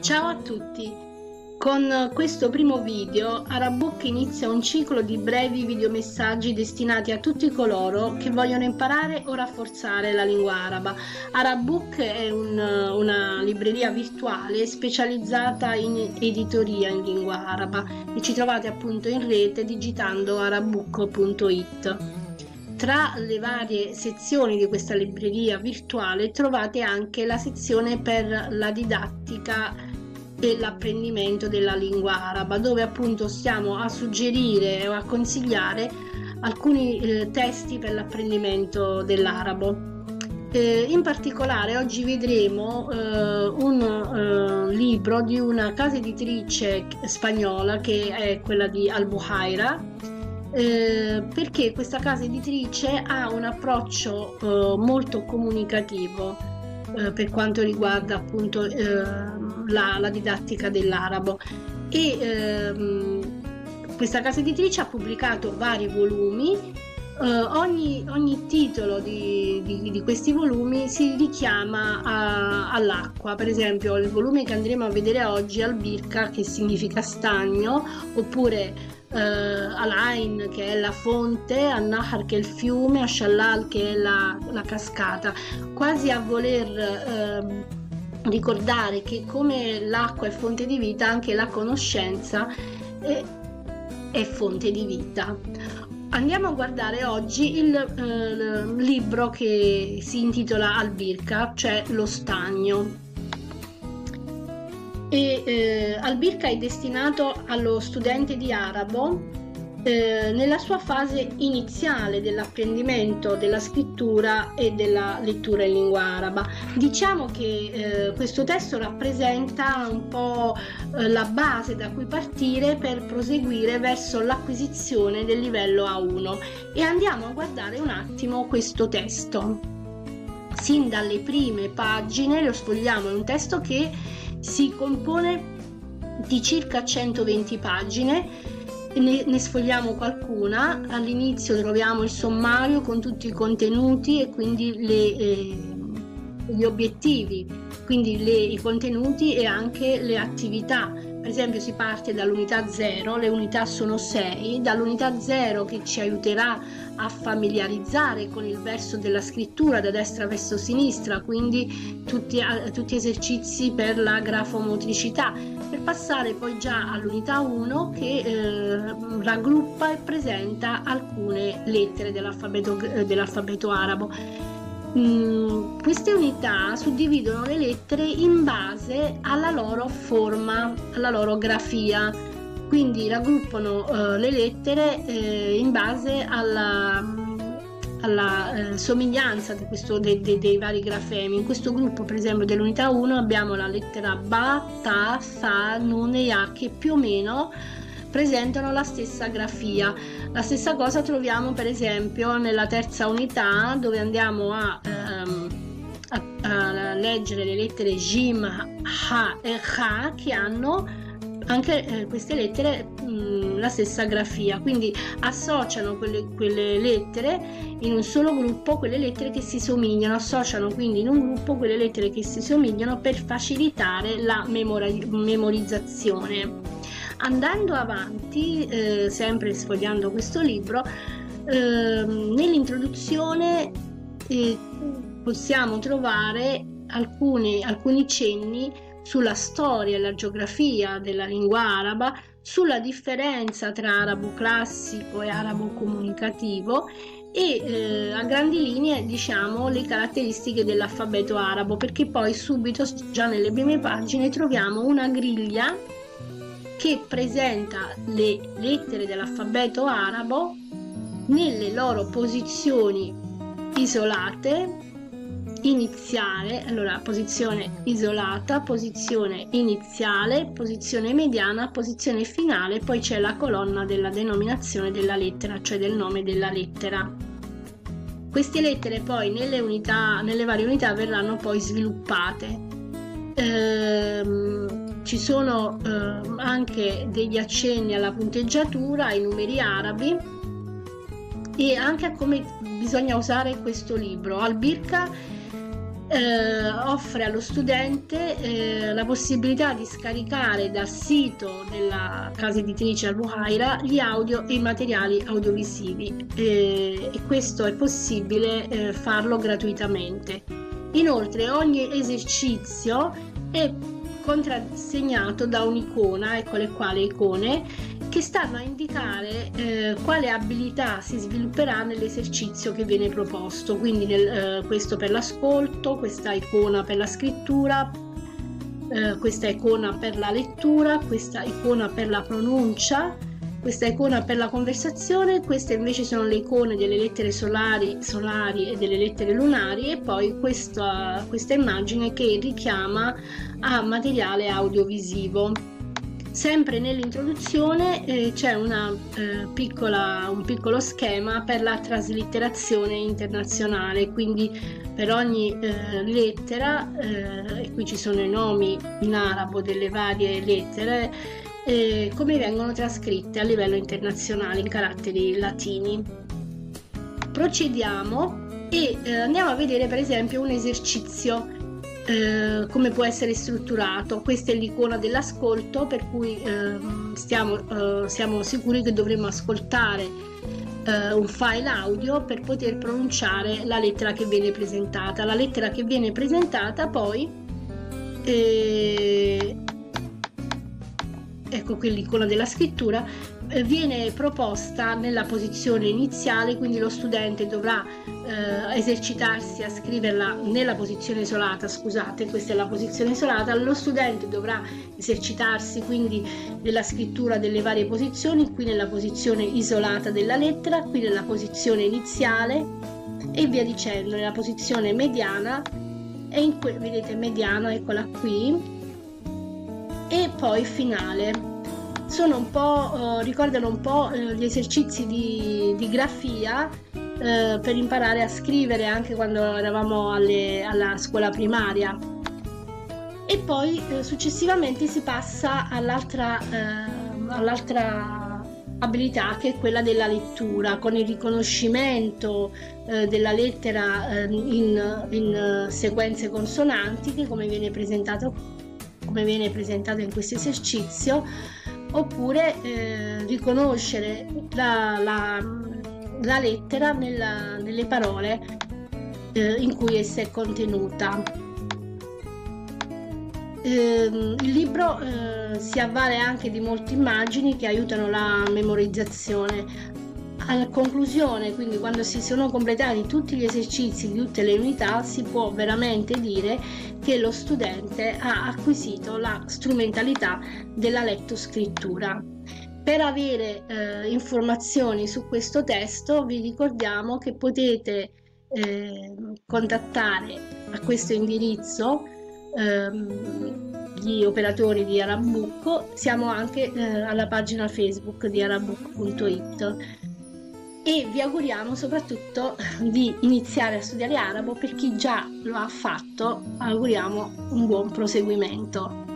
Ciao a tutti! Con questo primo video Arabook inizia un ciclo di brevi videomessaggi destinati a tutti coloro che vogliono imparare o rafforzare la lingua araba. Arabook è un, una libreria virtuale specializzata in editoria in lingua araba e ci trovate appunto in rete digitando arabook.it. Tra le varie sezioni di questa libreria virtuale trovate anche la sezione per la didattica e l'apprendimento della lingua araba, dove appunto stiamo a suggerire o a consigliare alcuni eh, testi per l'apprendimento dell'arabo. Eh, in particolare oggi vedremo eh, un eh, libro di una casa editrice spagnola che è quella di Albuhaira eh, perché questa casa editrice ha un approccio eh, molto comunicativo per quanto riguarda appunto la, la, didattica dell'arabo. E ehm, questa casa editrice ha pubblicato vari volumi Uh, ogni, ogni, titolo di, di, di, questi volumi si richiama a, all'acqua, per esempio il volume che andremo a vedere oggi è Albirca che significa stagno, oppure uh, Alain che è la fonte, An-Nahar che è il fiume, Ashallal che è la, la cascata, quasi a voler uh, ricordare che come l'acqua è fonte di vita, anche la conoscenza è, è fonte di vita. Andiamo a guardare oggi il eh, libro che si intitola Albirca, cioè Lo stagno e eh, Albirca è destinato allo studente di arabo eh, nella sua fase iniziale dell'apprendimento della scrittura e della lettura in lingua araba. Diciamo che eh, questo testo rappresenta un po' eh, la base da cui partire per proseguire verso l'acquisizione del livello A1 e andiamo a guardare un attimo questo testo. Sin dalle prime pagine lo sfogliamo, è un testo che si compone di circa 120 pagine, ne, ne, sfogliamo qualcuna, all'inizio troviamo il sommario con tutti i contenuti e quindi le, eh, gli obiettivi, quindi le, i contenuti e anche le attività. Per esempio si parte dall'unità 0, le unità sono 6, dall'unità 0 che ci aiuterà a familiarizzare con il verso della scrittura da destra verso sinistra, quindi tutti, tutti esercizi per la grafomotricità, per passare poi già all'unità 1 che eh, raggruppa e presenta alcune lettere dell'alfabeto, dell'alfabeto arabo. Mm, queste unità suddividono le lettere in base alla loro forma, alla loro grafia quindi raggruppano eh, le lettere eh, in base alla, alla eh, somiglianza questo, de, de, dei vari grafemi. In questo gruppo, per esempio, dell'unità 1 abbiamo la lettera Ba, Ta, Sa, Nun e Ya che più o meno presentano la stessa grafia. La stessa cosa troviamo per esempio nella terza unità dove andiamo a, ehm, a, a leggere le lettere Jim, Ha e Ha che hanno anche eh, queste lettere mh, mm, la stessa grafia, quindi associano quelle, quelle, lettere in un solo gruppo, quelle lettere che si somigliano, associano quindi in un gruppo quelle lettere che si somigliano per facilitare la memori- memorizzazione. Andando avanti, eh, sempre sfogliando questo libro, eh, nell'introduzione eh, possiamo trovare alcuni, alcuni cenni sulla storia e la geografia della lingua araba, sulla differenza tra arabo classico e arabo comunicativo e eh, a grandi linee diciamo le caratteristiche dell'alfabeto arabo perché poi subito già nelle prime pagine troviamo una griglia che presenta le lettere dell'alfabeto arabo nelle loro posizioni isolate iniziale, allora posizione isolata, posizione iniziale, posizione mediana, posizione finale, poi c'è la colonna della denominazione della lettera, cioè del nome della lettera. Queste lettere poi nelle, unità, nelle varie unità verranno poi sviluppate. Ehm, ci sono eh, anche degli accenni alla punteggiatura, ai numeri arabi e anche a come bisogna usare questo libro. Albirca eh, offre allo studente eh, la possibilità di scaricare dal sito della casa editrice Al-Buhaira gli audio e i materiali audiovisivi eh, e questo è possibile eh, farlo gratuitamente. Inoltre ogni esercizio è contrassegnato da un'icona, ecco le quali icone, che stanno a indicare eh, quale abilità si svilupperà nell'esercizio che viene proposto. Quindi nel, eh, questo per l'ascolto, questa icona per la scrittura, eh, questa icona per la lettura, questa icona per la pronuncia, questa icona per la conversazione, queste invece sono le icone delle lettere solari, solari e delle lettere lunari e poi questa, questa immagine che richiama a materiale audiovisivo. Sempre nell'introduzione eh, c'è una, eh, piccola, un piccolo schema per la traslitterazione internazionale, quindi per ogni eh, lettera, eh, e qui ci sono i nomi in arabo delle varie lettere, eh, come vengono trascritte a livello internazionale in caratteri latini. Procediamo e eh, andiamo a vedere per esempio un esercizio eh, come può essere strutturato. Questa è l'icona dell'ascolto per cui eh, stiamo, eh, siamo sicuri che dovremo ascoltare eh, un file audio per poter pronunciare la lettera che viene presentata. La lettera che viene presentata poi ecco qui l'icona della scrittura eh, viene proposta nella posizione iniziale, quindi lo studente dovrà eh, esercitarsi a scriverla nella posizione isolata, scusate, questa è la posizione isolata, lo studente dovrà esercitarsi quindi nella scrittura delle varie posizioni, qui nella posizione isolata della lettera, qui nella posizione iniziale e via dicendo, nella posizione mediana e in que- vedete mediana, eccola qui, e poi finale sono un po', eh, ricordano un po' eh, gli esercizi di, di grafia eh, per imparare a scrivere anche quando eravamo alle, alla scuola primaria. E poi eh, successivamente si passa all'altra, eh, all'altra abilità che è quella della lettura, con il riconoscimento eh, della lettera in, in sequenze consonantiche come viene presentato come viene presentato in questo esercizio oppure eh, riconoscere la, la, la lettera nella, nelle parole eh, in cui essa è contenuta. Eh, il libro eh, si avvale anche di molte immagini che aiutano la memorizzazione. A conclusione, quindi quando si sono completati tutti gli esercizi di tutte le unità, si può veramente dire che lo studente ha acquisito la strumentalità della lettoscrittura. Per avere eh, informazioni su questo testo vi ricordiamo che potete eh, contattare a questo indirizzo ehm, gli operatori di Arabook, siamo anche eh, alla pagina Facebook di arabook.it e vi auguriamo soprattutto di iniziare a studiare arabo per chi già lo ha fatto auguriamo un buon proseguimento